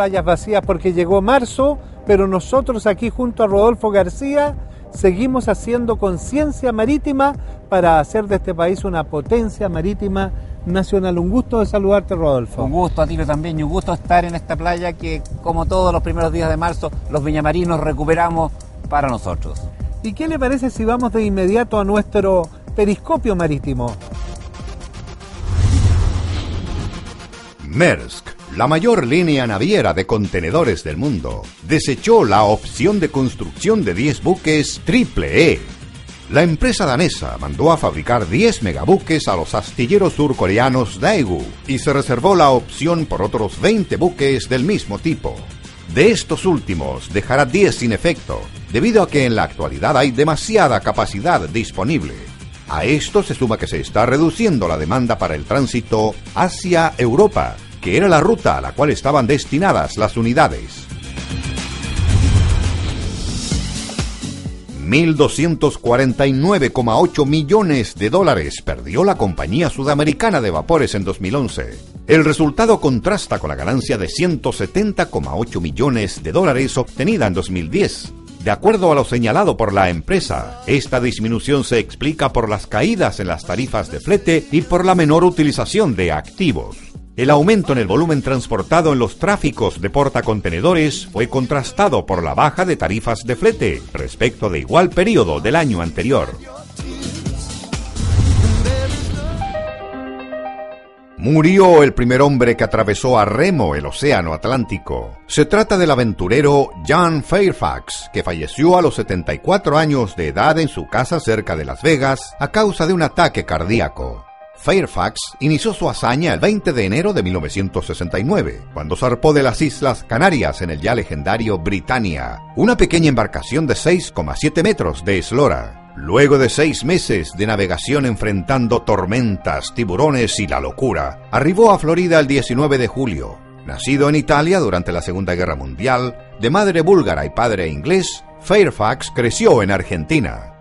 playas vacías porque llegó marzo, pero nosotros aquí junto a Rodolfo García seguimos haciendo conciencia marítima para hacer de este país una potencia marítima nacional. Un gusto de saludarte, Rodolfo. Un gusto a ti también y un gusto estar en esta playa que, como todos los primeros días de marzo, los viñamarinos recuperamos para nosotros. ¿Y qué le parece si vamos de inmediato a nuestro periscopio marítimo? Maersk, la mayor línea naviera de contenedores del mundo, desechó la opción de construcción de 10 buques triple E. La empresa danesa mandó a fabricar 10 megabuques a los astilleros surcoreanos Daegu y se reservó la opción por otros 20 buques del mismo tipo. De estos últimos dejará 10 sin efecto, debido a que en la actualidad hay demasiada capacidad disponible. A esto se suma que se está reduciendo la demanda para el tránsito hacia Europa, que era la ruta a la cual estaban destinadas las unidades. 1.249,8 millones de dólares perdió la compañía sudamericana de vapores en 2011. El resultado contrasta con la ganancia de 170,8 millones de dólares obtenida en 2010. De acuerdo a lo señalado por la empresa, esta disminución se explica por las caídas en las tarifas de flete y por la menor utilización de activos. El aumento en el volumen transportado en los tráficos de portacontenedores fue contrastado por la baja de tarifas de flete respecto de igual periodo del año anterior. Murió el primer hombre que atravesó a remo el Océano Atlántico. Se trata del aventurero John Fairfax, que falleció a los 74 años de edad en su casa cerca de Las Vegas a causa de un ataque cardíaco. Fairfax inició su hazaña el 20 de enero de 1969, cuando zarpó de las Islas Canarias en el ya legendario Britannia, una pequeña embarcación de 6,7 metros de eslora. Luego de seis meses de navegación enfrentando tormentas, tiburones y la locura, arribó a Florida el 19 de julio. Nacido en Italia durante la Segunda Guerra Mundial, de madre búlgara y padre inglés, Fairfax creció en Argentina.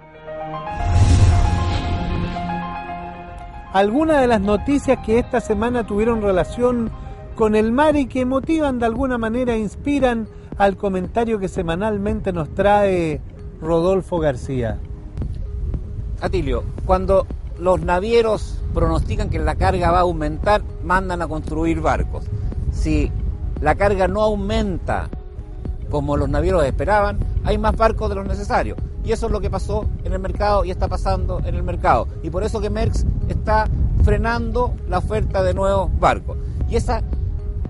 Algunas de las noticias que esta semana tuvieron relación con el mar y que motivan de alguna manera, inspiran al comentario que semanalmente nos trae Rodolfo García. Atilio, cuando los navieros pronostican que la carga va a aumentar, mandan a construir barcos. Si la carga no aumenta como los navieros esperaban, hay más barcos de los necesarios. Y eso es lo que pasó en el mercado y está pasando en el mercado. Y por eso que Merckx está frenando la oferta de nuevos barcos. Y ese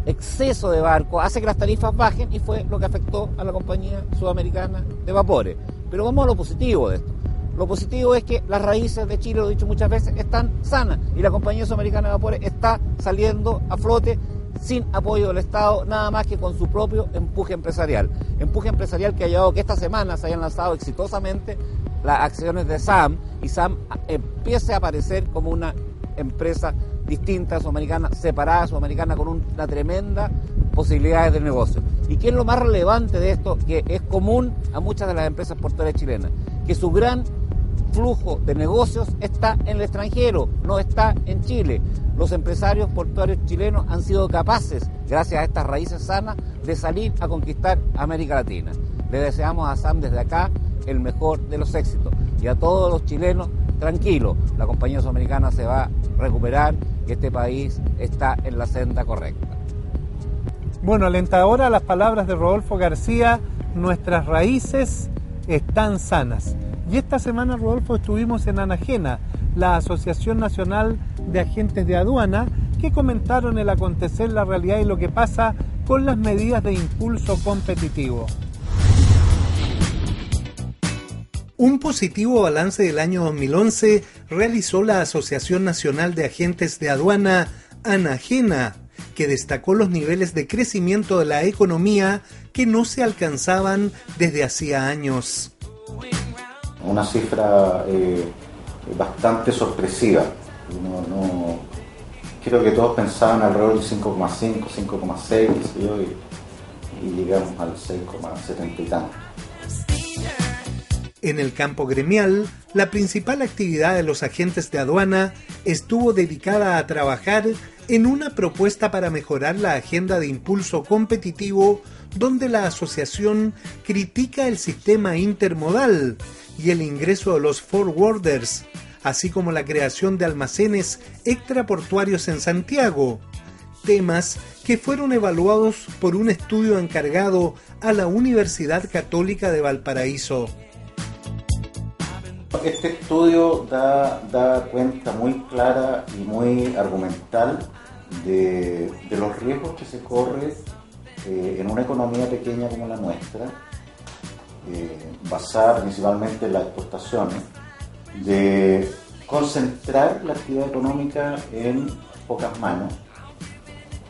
exceso de barcos hace que las tarifas bajen y fue lo que afectó a la compañía sudamericana de vapores. Pero vamos a lo positivo de esto. Lo positivo es que las raíces de Chile, lo he dicho muchas veces, están sanas y la compañía sudamericana de vapores está saliendo a flote sin apoyo del Estado, nada más que con su propio empuje empresarial. Empuje empresarial que ha llevado que esta semana se hayan lanzado exitosamente las acciones de SAM y SAM empiece a aparecer como una empresa distinta, sudamericana, separada, sudamericana, con una tremenda posibilidades de negocio. ¿Y qué es lo más relevante de esto? Que es común a muchas de las empresas portuarias chilenas, que su gran flujo de negocios está en el extranjero, no está en Chile. Los empresarios portuarios chilenos han sido capaces, gracias a estas raíces sanas, de salir a conquistar América Latina. Le deseamos a Sam desde acá el mejor de los éxitos y a todos los chilenos tranquilos, la compañía sudamericana se va a recuperar y este país está en la senda correcta. Bueno, alentadora las palabras de Rodolfo García, nuestras raíces están sanas. Y esta semana, Rodolfo, estuvimos en Anajena, la Asociación Nacional de Agentes de Aduana, que comentaron el acontecer, la realidad y lo que pasa con las medidas de impulso competitivo. Un positivo balance del año 2011 realizó la Asociación Nacional de Agentes de Aduana, Anajena, que destacó los niveles de crecimiento de la economía que no se alcanzaban desde hacía años una cifra eh, bastante sorpresiva. creo que todos pensaban alrededor del 5,5, 5,6, y, y, llegamos al 6,70 y tanto. En el campo gremial, la principal actividad de los agentes de aduana estuvo dedicada a trabajar en una propuesta para mejorar la agenda de impulso competitivo donde la asociación critica el sistema intermodal y el ingreso de los forwarders, así como la creación de almacenes extraportuarios en Santiago, temas que fueron evaluados por un estudio encargado a la Universidad Católica de Valparaíso. Este estudio da, cuenta muy clara y muy argumental de, los riesgos que se corre eh, en una economía pequeña como la nuestra, eh, basada principalmente en las exportaciones, de concentrar la actividad económica en pocas manos,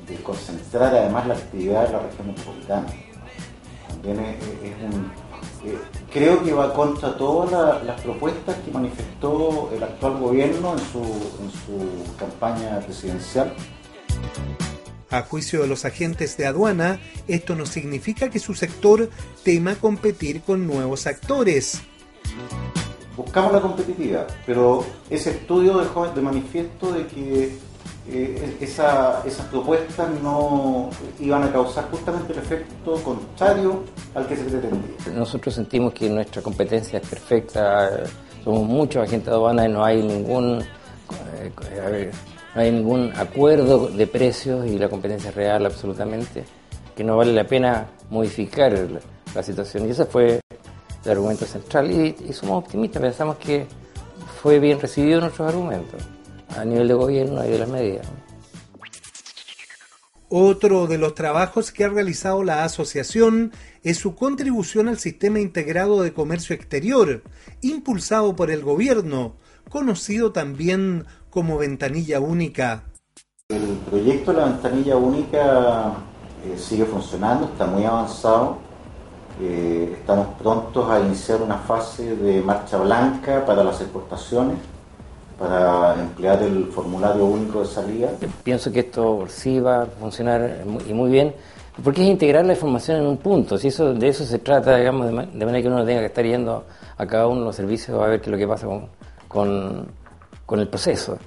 de concentrar además la actividad en la región metropolitana. También es un eh, creo que va contra todas las propuestas que manifestó el actual gobierno en su, en su campaña presidencial. A juicio de los agentes de aduana, esto no significa que su sector tema competir con nuevos actores. Buscamos la competitividad, pero ese estudio dejó de manifiesto de que eh, esa, esas propuestas no iban a causar justamente el efecto contrario al que se pretendía. Nosotros sentimos que nuestra competencia es perfecta, somos muchos agentes de aduana y no hay ningún, eh, no hay ningún acuerdo de precios y la competencia es real absolutamente, que no vale la pena modificar la, situación. Y ese fue el argumento central y, y somos optimistas, pensamos que fue bien recibido nuestros argumentos a nivel de gobierno y de las medidas. Otro de los trabajos que ha realizado la asociación es su contribución al sistema integrado de comercio exterior, impulsado por el gobierno, conocido también como ventanilla única. El proyecto de la ventanilla única eh, sigue funcionando, está muy avanzado. Eh, estamos prontos a iniciar una fase de marcha blanca para las exportaciones para emplear el formulario único de salida. Pienso que esto sí va a funcionar y muy bien, porque es integrar la información en un punto. Si eso, de eso se trata, digamos, de, manera que uno tenga que estar yendo a cada uno de los servicios a ver qué es lo que pasa con, con, con el proceso.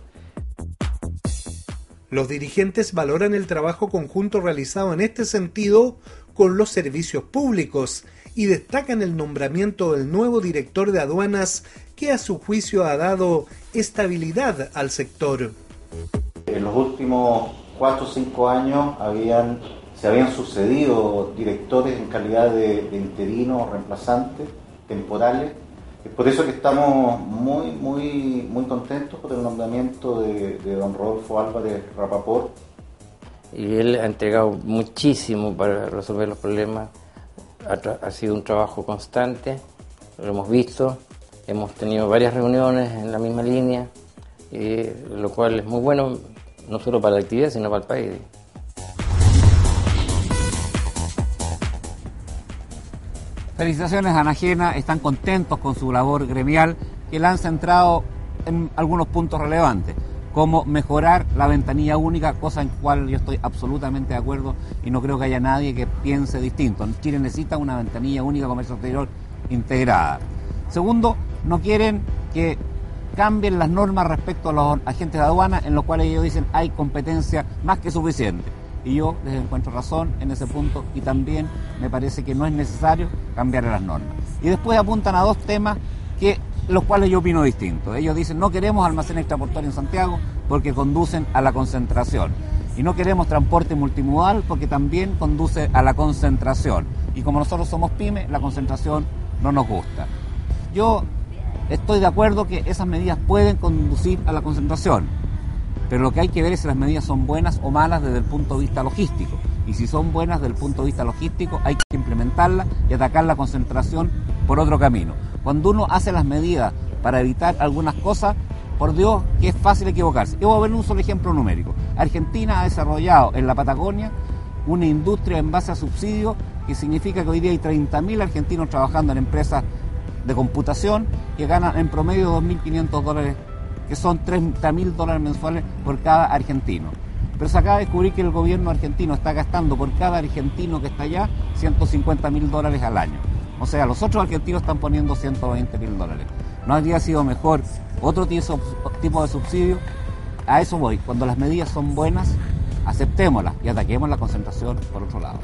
Los dirigentes valoran el trabajo conjunto realizado en este sentido con los servicios públicos y destacan el nombramiento del nuevo director de aduanas que a su juicio ha dado estabilidad al sector. En los últimos cuatro o cinco años habían, se habían sucedido directores en calidad de, interinos o reemplazantes temporales. Es por eso que estamos muy, muy, muy contentos por el nombramiento de, don Rodolfo Álvarez Rapaport. Y él ha entregado muchísimo para resolver los problemas. Ha, ha sido un trabajo constante, lo hemos visto, Hemos tenido varias reuniones en la misma línea, lo cual es muy bueno, no solo para la actividad, sino para el país. Felicitaciones a Anajena, están contentos con su labor gremial que la han centrado en algunos puntos relevantes, como mejorar la ventanilla única, cosa en la cual yo estoy absolutamente de acuerdo y no creo que haya nadie que piense distinto. Chile necesita una ventanilla única comercio exterior integrada. Segundo, no quieren que cambien las normas respecto a los agentes de aduana, en los cuales ellos dicen hay competencia más que suficiente. Y yo les encuentro razón en ese punto y también me parece que no es necesario cambiar las normas. Y después apuntan a dos temas que los cuales yo opino distinto. Ellos dicen no queremos almacén extraportuario en Santiago porque conducen a la concentración. Y no queremos transporte multimodal porque también conduce a la concentración. Y como nosotros somos pyme, la concentración no nos gusta. Yo estoy de acuerdo que esas medidas pueden conducir a la concentración, pero lo que hay que ver es si las medidas son buenas o malas desde el punto de vista logístico. Y si son buenas desde el punto de vista logístico, hay que implementarlas y atacar la concentración por otro camino. Cuando uno hace las medidas para evitar algunas cosas, por Dios que es fácil equivocarse. Yo voy a ver un solo ejemplo numérico. Argentina ha desarrollado en la Patagonia una industria en base a subsidios que significa que hoy día hay 30.000 argentinos trabajando en empresas de computación que ganan en promedio 2.500 dólares, que son 30.000 dólares mensuales por cada argentino. Pero se acaba de descubrir que el gobierno argentino está gastando por cada argentino que está allá 150.000 dólares al año. O sea, los otros argentinos están poniendo 120 mil dólares. ¿No habría sido mejor otro tipo de subsidio? A eso voy. Cuando las medidas son buenas, aceptémoslas y ataquemos la concentración por otro lado.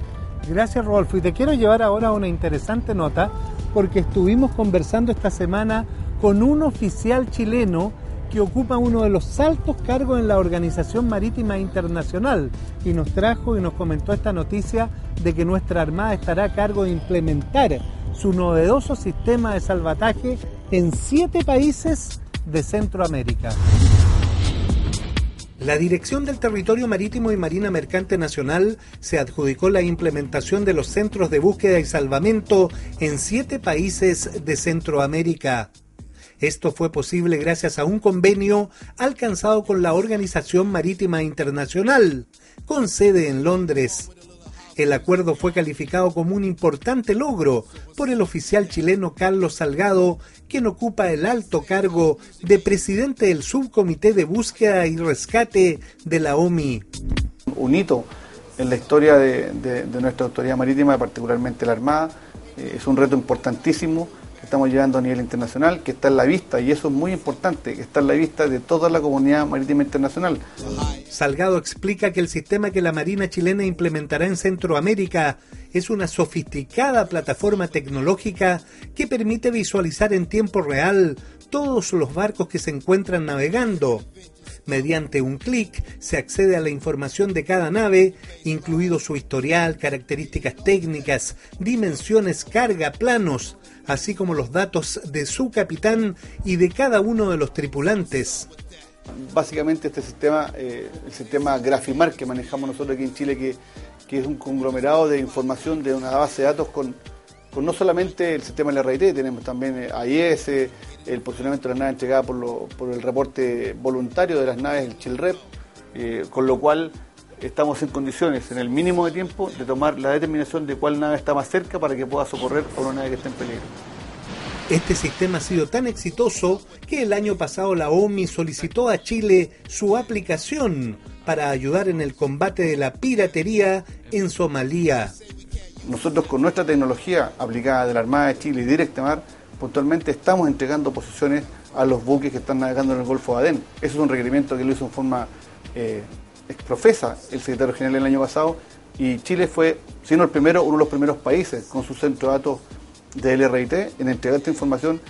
Gracias, Rodolfo. Y te quiero llevar ahora a una interesante nota porque estuvimos conversando esta semana con un oficial chileno que ocupa uno de los altos cargos en la Organización Marítima Internacional y nos trajo y nos comentó esta noticia de que nuestra Armada estará a cargo de implementar su novedoso sistema de salvataje en siete países de Centroamérica. La Dirección del Territorio Marítimo y Marina Mercante Nacional se adjudicó la implementación de los centros de búsqueda y salvamento en siete países de Centroamérica. Esto fue posible gracias a un convenio alcanzado con la Organización Marítima Internacional, con sede en Londres. El acuerdo fue calificado como un importante logro por el oficial chileno Carlos Salgado, quien ocupa el alto cargo de presidente del Subcomité de Búsqueda y Rescate de la OMI. Un hito en la historia de, nuestra autoridad marítima, particularmente la Armada. Eh, es un reto importantísimo estamos llevando a nivel internacional, que está en la vista, y eso es muy importante, que está en la vista de toda la comunidad marítima internacional. Salgado explica que el sistema que la Marina chilena implementará en Centroamérica es una sofisticada plataforma tecnológica que permite visualizar en tiempo real todos los barcos que se encuentran navegando. Mediante un clic se accede a la información de cada nave, incluido su historial, características técnicas, dimensiones, carga, planos, así como los datos de su capitán y de cada uno de los tripulantes. Básicamente este sistema, eh, el sistema Grafimar que manejamos nosotros aquí en Chile, que, es un conglomerado de información de una base de datos con, no solamente el sistema LRIT, tenemos también eh, AIS, el posicionamiento de las naves entregadas por, el reporte voluntario de las naves, el CHILREP, eh, con lo cual estamos en condiciones, en el mínimo de tiempo, de tomar la determinación de cuál nave está más cerca para que pueda socorrer a una nave que esté en peligro. Este sistema ha sido tan exitoso que el año pasado la OMI solicitó a Chile su aplicación para ayudar en el combate de la piratería en Somalia. Nosotros con nuestra tecnología aplicada de la Armada de Chile y Directa Mar, puntualmente estamos entregando posiciones a los buques que están navegando en el Golfo de Adén. Eso es un requerimiento que lo hizo en forma eh, profesa el secretario general el año pasado y Chile fue, siendo el primero, uno de los primeros países con su centro de datos de LRIT en entregar esta información.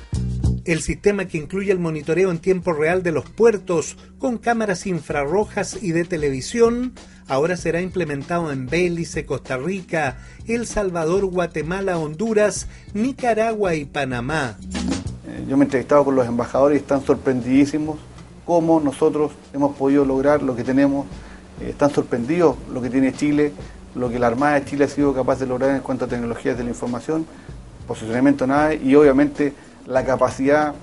El sistema que incluye el monitoreo en tiempo real de los puertos con cámaras infrarrojas y de televisión ahora será implementado en Belice, Costa Rica, El Salvador, Guatemala, Honduras, Nicaragua y Panamá. Eh, yo me he entrevistado con los embajadores y están sorprendidísimos cómo nosotros hemos podido lograr lo que tenemos están sorprendidos lo que tiene Chile, lo que la Armada de Chile ha sido capaz de lograr en cuanto a tecnologías de la información, posicionamiento de naves y obviamente la capacidad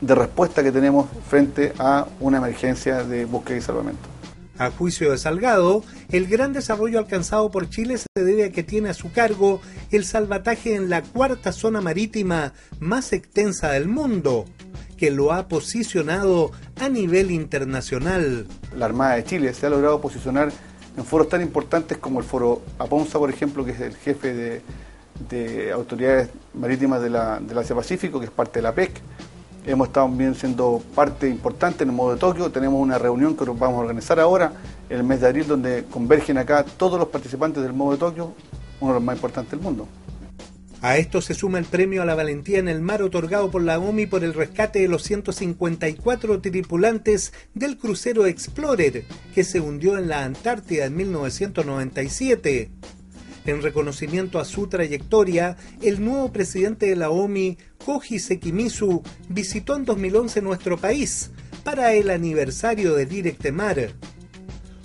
de respuesta que tenemos frente a una emergencia de búsqueda y salvamento. A juicio de Salgado, el gran desarrollo alcanzado por Chile se debe a que tiene a su cargo el salvataje en la cuarta zona marítima más extensa del mundo, lo ha posicionado a nivel internacional. La Armada de Chile se ha logrado posicionar en foros tan importantes como el foro Aponza, por ejemplo, que es el jefe de, autoridades marítimas de la, del Asia Pacífico, que es parte de la PEC. Hemos estado bien siendo parte importante en el modo de Tokio. Tenemos una reunión que vamos a organizar ahora, en el mes de abril, donde convergen acá todos los participantes del modo de Tokio, uno de los más importantes del mundo. A esto se suma el premio a la valentía en el mar otorgado por la OMI por el rescate de los 154 tripulantes del crucero Explorer, que se hundió en la Antártida en 1997. En reconocimiento a su trayectoria, el nuevo presidente de la OMI, Koji Sekimisu, visitó en 2011 nuestro país para el aniversario de Directemar.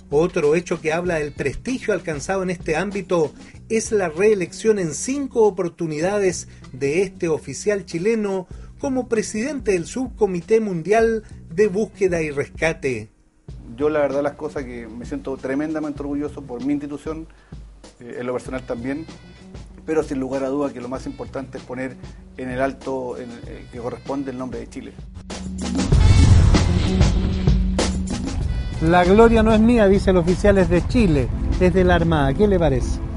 Otro hecho que habla del prestigio alcanzado en este ámbito es la reelección en cinco oportunidades de este oficial chileno como presidente del Subcomité Mundial de Búsqueda y Rescate. Yo la verdad las cosas que me siento tremendamente orgulloso por mi institución, eh, en lo personal también, pero sin lugar a duda que lo más importante es poner en el alto eh, que corresponde el nombre de Chile. La gloria no es mía, dice el oficial, es de Chile, es de la Armada. ¿Qué le parece?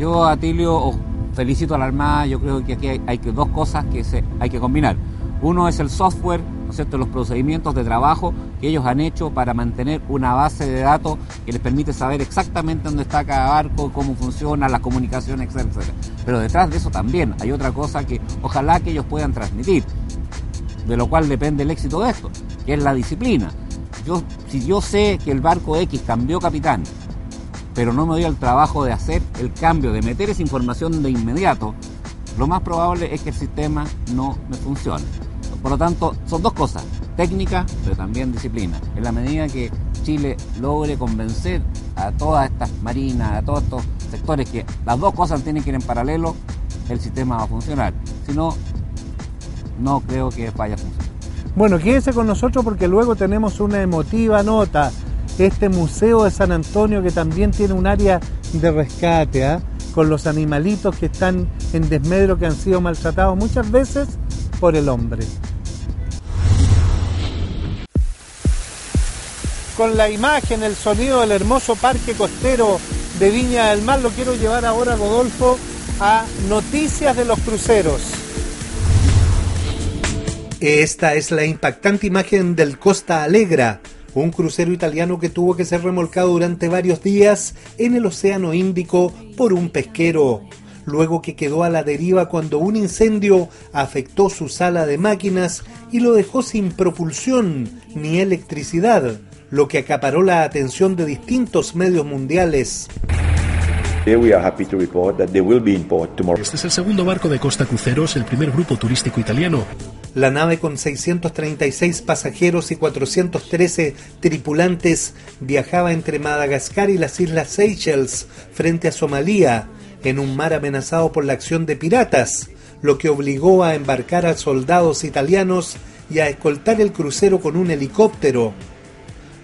Yo, Atilio, felicito a la Armada, yo creo que aquí hay, hay que, dos cosas que se, hay que combinar. Uno es el software, ¿no es cierto?, los procedimientos de trabajo que ellos han hecho para mantener una base de datos que les permite saber exactamente dónde está cada barco, cómo funciona, las comunicaciones, etcétera. Pero detrás de eso también hay otra cosa que ojalá que ellos puedan transmitir, de lo cual depende el éxito de esto, que es la disciplina. Yo, si yo sé que el barco X cambió capitán, pero no me dio el trabajo de hacer el cambio, de meter esa información de inmediato, lo más probable es que el sistema no me funcione. Por lo tanto, son dos cosas, técnica, pero también disciplina. En la medida que Chile logre convencer a todas estas marinas, a todos estos sectores que las dos cosas tienen que ir en paralelo, el sistema va a funcionar. Si no, no creo que vaya a funcionar. Bueno, quédese con nosotros porque luego tenemos una emotiva nota. Este Museo de San Antonio que también tiene un área de rescate, ¿ah? con los animalitos que están en desmedro, que han sido maltratados muchas veces por el hombre. Con la imagen, el sonido del hermoso parque costero de Viña del Mar, lo quiero llevar ahora, Rodolfo, a Noticias de los Cruceros. Esta es la impactante imagen del Costa Alegra, un crucero italiano que tuvo que ser remolcado durante varios días en el Océano Índico por un pesquero, luego que quedó a la deriva cuando un incendio afectó su sala de máquinas y lo dejó sin propulsión ni electricidad, lo que acaparó la atención de distintos medios mundiales. Este es el segundo barco de Costa Cruceros, el primer grupo turístico italiano. La nave con 636 pasajeros y 413 tripulantes viajaba entre Madagascar y las islas Seychelles frente a Somalia, en un mar amenazado por la acción de piratas, lo que obligó a embarcar a soldados italianos y a escoltar el crucero con un helicóptero.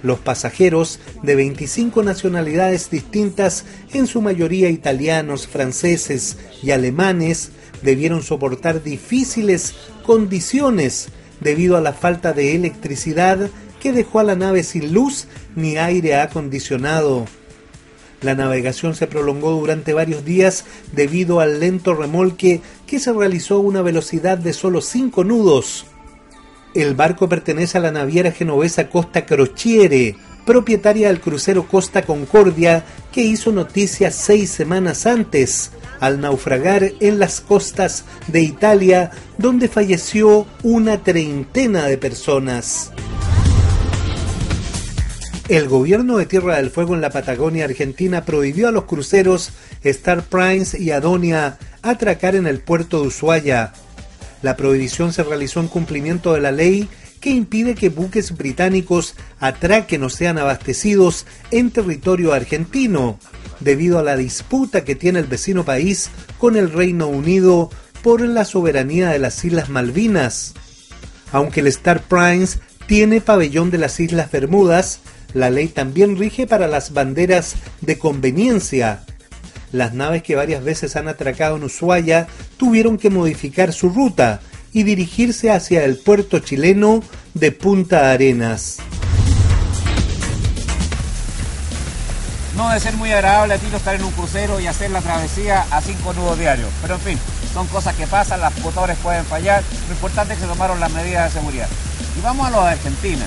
Los pasajeros, de 25 nacionalidades distintas, en su mayoría italianos, franceses y alemanes, debieron soportar difíciles condiciones debido a la falta de electricidad que dejó a la nave sin luz ni aire acondicionado. La navegación se prolongó durante varios días debido al lento remolque que se realizó a una velocidad de solo 5 nudos. El barco pertenece a la naviera genovesa Costa Crociere, propietaria del crucero Costa Concordia, que hizo noticia seis semanas antes, al naufragar en las costas de Italia, donde falleció una treintena de personas. El gobierno de Tierra del Fuego en la Patagonia Argentina prohibió a los cruceros Star Prince y Adonia atracar en el puerto de Ushuaia, la prohibición se realizó en cumplimiento de la ley que impide que buques británicos atraquen o sean abastecidos en territorio argentino, debido a la disputa que tiene el vecino país con el Reino Unido por la soberanía de las Islas Malvinas. Aunque el Star Prince tiene pabellón de las Islas Bermudas, la ley también rige para las banderas de conveniencia, las naves que varias veces han atracado en Ushuaia tuvieron que modificar su ruta y dirigirse hacia el puerto chileno de Punta Arenas. No debe ser muy agradable a ti estar en un crucero y hacer la travesía a cinco nudos diarios, pero en fin, son cosas que pasan, las motores pueden fallar, lo importante es que se tomaron las medidas de seguridad. Y vamos a lo de Argentina.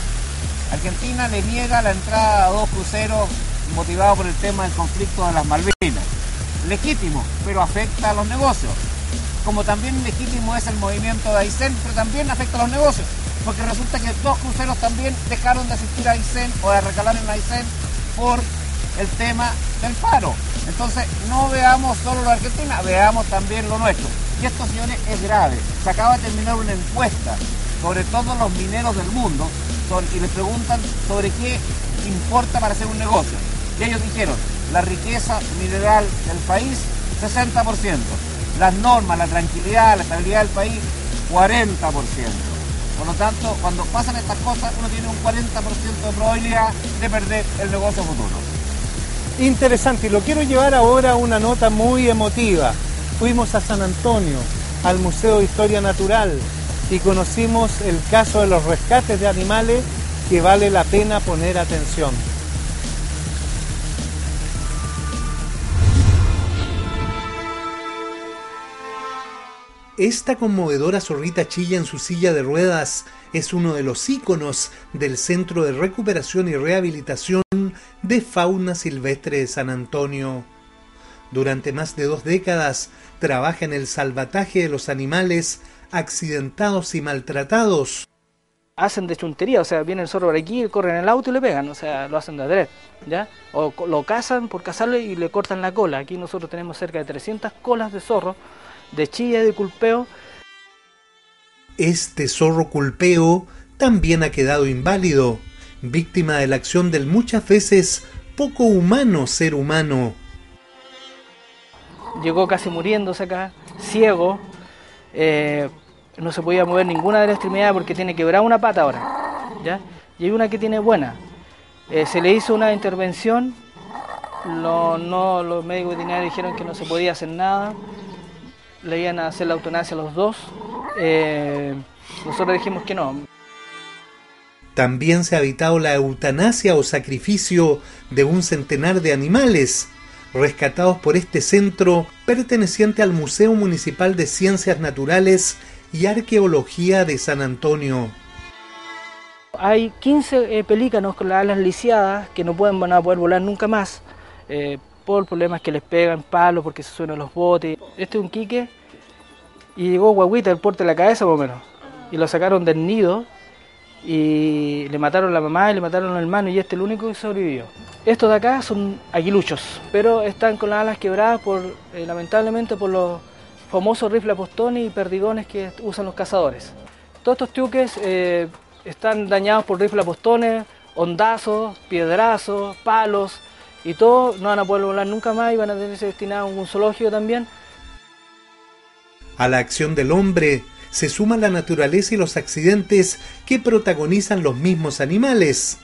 Argentina le niega la entrada a dos cruceros motivados por el tema del conflicto de las Malvinas legítimo, pero afecta a los negocios. Como también legítimo es el movimiento de Aysén, pero también afecta a los negocios. Porque resulta que dos cruceros también dejaron de asistir a Aysén o de recalar en Aysén por el tema del paro. Entonces, no veamos solo lo Argentina, veamos también lo nuestro. Y esto, señores, es grave. Se acaba de terminar una encuesta sobre todos los mineros del mundo y les preguntan sobre qué importa para hacer un negocio. Y ellos dijeron, la riqueza mineral del país, 60%. Las normas, la tranquilidad, la estabilidad del país, 40%. Por lo tanto, cuando pasan estas cosas, uno tiene un 40% de probabilidad de perder el negocio futuro. Interesante, y lo quiero llevar ahora a una nota muy emotiva. Fuimos a San Antonio, al Museo de Historia Natural, y conocimos el caso de los rescates de animales que vale la pena poner atención. Esta conmovedora zorrita chilla en su silla de ruedas es uno de los íconos del Centro de Recuperación y Rehabilitación de Fauna Silvestre de San Antonio. Durante más de dos décadas trabaja en el salvataje de los animales accidentados y maltratados. Hacen de chuntería, o sea, viene el zorro por aquí, corren en el auto y le pegan, o sea, lo hacen de adrede, ¿ya? O lo cazan por cazarlo y le cortan la cola. Aquí nosotros tenemos cerca de 300 colas de zorro de chilla y de culpeo. Este zorro culpeo también ha quedado inválido, víctima de la acción del muchas veces poco humano ser humano. Llegó casi muriéndose acá, ciego, eh, no se podía mover ninguna de las extremidades porque tiene quebrada una pata ahora, ¿ya? Y hay una que tiene buena. Eh, se le hizo una intervención, no, los médicos veterinarios dijeron que no se podía hacer nada, le iban a hacer la eutanasia a los dos. Eh, nosotros dijimos que no. También se ha evitado la eutanasia o sacrificio de un centenar de animales rescatados por este centro perteneciente al Museo Municipal de Ciencias Naturales y Arqueología de San Antonio. Hay 15 eh, pelícanos con las alas lisiadas que no pueden van a poder volar nunca más. Eh, por problemas que les pegan palos porque se suenan los botes. Este es un quique y llegó guaguita el porte de la cabeza más o menos. Y lo sacaron del nido y le mataron a la mamá y le mataron al hermano y este es el único que sobrevivió. Estos de acá son aguiluchos, pero están con las alas quebradas por, eh, lamentablemente por los famosos rifles postones y perdigones que usan los cazadores. Todos estos tuques eh, están dañados por rifles postones, hondazos, piedrazos, palos, y todos no van a poder volar nunca más y van a tenerse destinados a un zoológico también. A la acción del hombre se suma la naturaleza y los accidentes que protagonizan los mismos animales.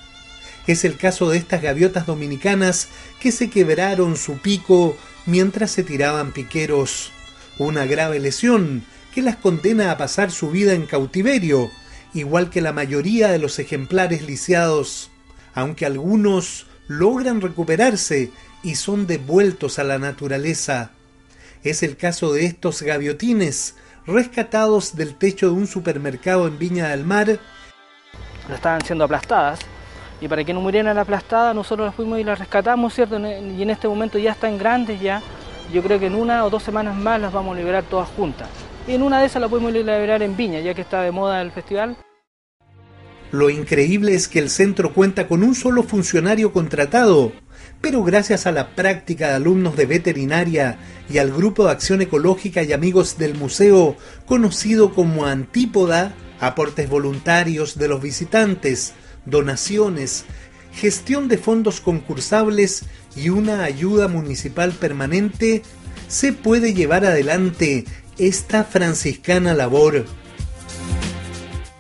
Es el caso de estas gaviotas dominicanas que se quebraron su pico mientras se tiraban piqueros. Una grave lesión que las condena a pasar su vida en cautiverio, igual que la mayoría de los ejemplares lisiados, aunque algunos logran recuperarse y son devueltos a la naturaleza. Es el caso de estos gaviotines, rescatados del techo de un supermercado en Viña del Mar. Estaban siendo aplastadas y para que no murieran aplastadas nosotros las fuimos y las rescatamos, ¿cierto? Y en este momento ya están grandes ya. Yo creo que en una o dos semanas más las vamos a liberar todas juntas. Y en una de esas la podemos liberar en Viña, ya que está de moda el festival. Lo increíble es que el centro cuenta con un solo funcionario contratado, pero gracias a la práctica de alumnos de veterinaria y al grupo de acción ecológica y amigos del museo, conocido como Antípoda, aportes voluntarios de los visitantes, donaciones, gestión de fondos concursables y una ayuda municipal permanente, se puede llevar adelante esta franciscana labor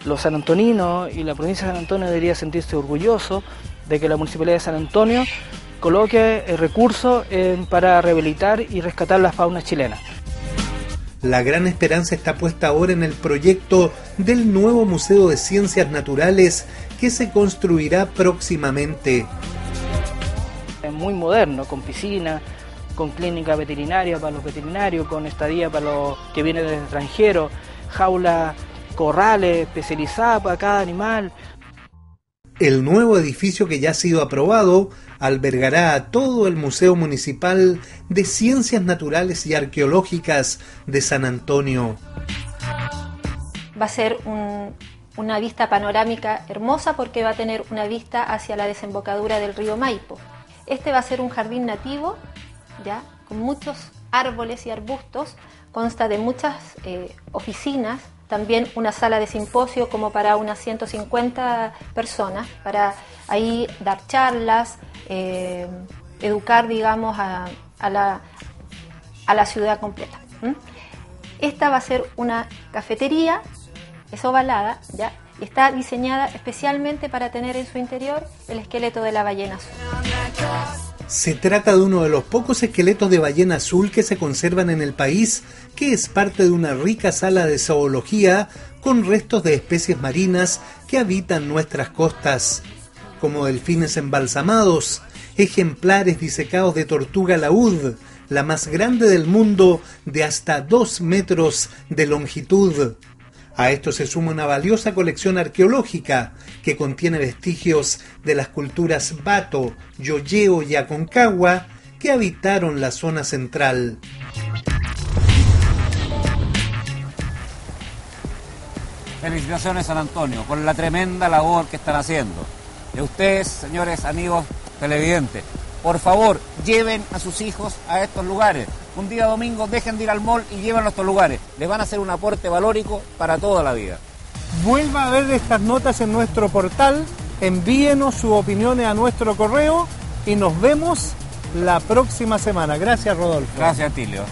los sanantoninos y la provincia de San Antonio debería sentirse orgulloso de que la Municipalidad de San Antonio coloque recursos para rehabilitar y rescatar la fauna chilena. La gran esperanza está puesta ahora en el proyecto del nuevo Museo de Ciencias Naturales que se construirá próximamente. Es muy moderno, con piscina, con clínica veterinaria para los veterinarios, con estadía para los que vienen del extranjero, jaula corrales especializadas para cada animal. El nuevo edificio que ya ha sido aprobado albergará a todo el Museo Municipal de Ciencias Naturales y Arqueológicas de San Antonio. Va a ser una vista panorámica hermosa porque va a tener una vista hacia la desembocadura del río Maipo. Este va a ser un jardín nativo, ya con muchos árboles y arbustos, consta de muchas eh, oficinas también una sala de simposio como para unas 150 personas, para ahí dar charlas, eh, educar, digamos, a, la, a, la, ciudad completa. Esta va a ser una cafetería, es ovalada, ¿ya? está diseñada especialmente para tener en su interior el esqueleto de la ballena azul. Se trata de uno de los pocos esqueletos de ballena azul que se conservan en el país, que es parte de una rica sala de zoología con restos de especies marinas que habitan nuestras costas, como delfines embalsamados, ejemplares disecados de tortuga laúd, la más grande del mundo de hasta 2 metros de longitud. A esto se suma una valiosa colección arqueológica que contiene vestigios de las culturas Bato, Yoyeo y Aconcagua que habitaron la zona central. Felicitaciones San Antonio por la tremenda labor que están haciendo. Y ustedes, señores amigos televidentes, por favor, lleven a sus hijos a estos lugares. Un día domingo dejen de ir al mall y lleven a estos lugares. Les van a hacer un aporte valórico para toda la vida. Vuelva a ver estas notas en nuestro portal, envíenos sus opiniones a nuestro correo y nos vemos la próxima semana. Gracias, Rodolfo. Gracias, Tilio.